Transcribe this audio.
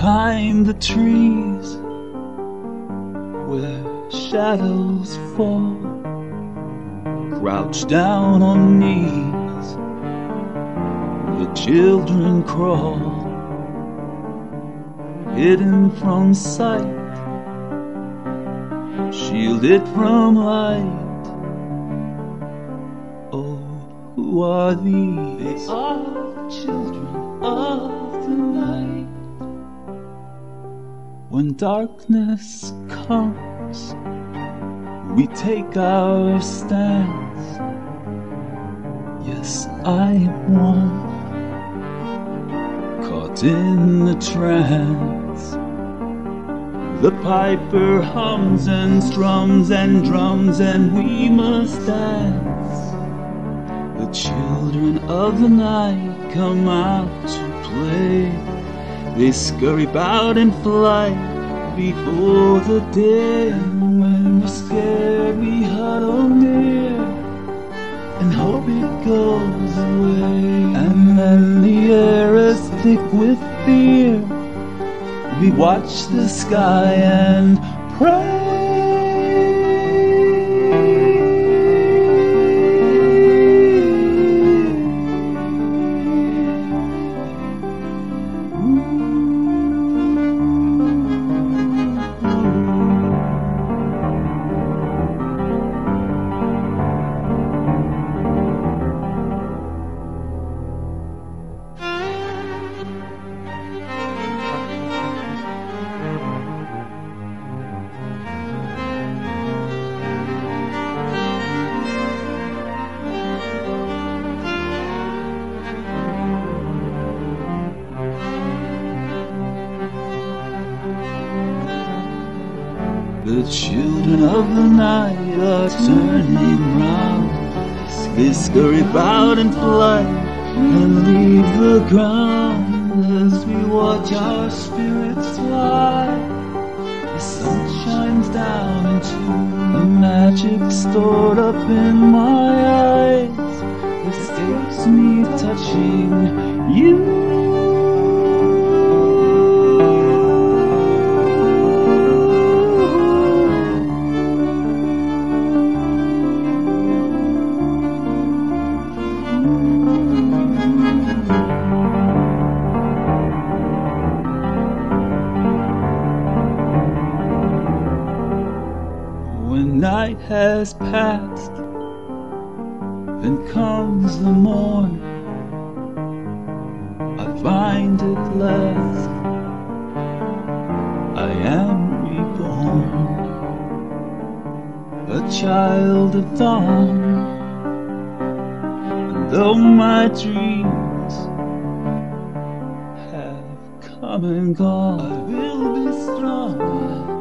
behind the trees where shadows fall. Crouch down on knees, the children crawl, hidden from sight, shielded from light. Oh, who are these? They are children of the night. When darkness comes, we take our stance. Yes, I am one, caught in the trance. The piper hums and strums and drums, and we must dance. The children of the night come out to play. They scurry about in flight before the day. And when we're scared, we huddle near and hope it goes away. And then the air is thick with fear. We watch the sky and The children of the night are turning round. They scurry about in flight and leave the ground as we watch our spirits fly. The sun shines down into the magic stored up in my eyes. Escapes me touching you. Night has passed, then comes the morn. I find at last I am reborn, a child of dawn. And though my dreams have come and gone, I will be strong.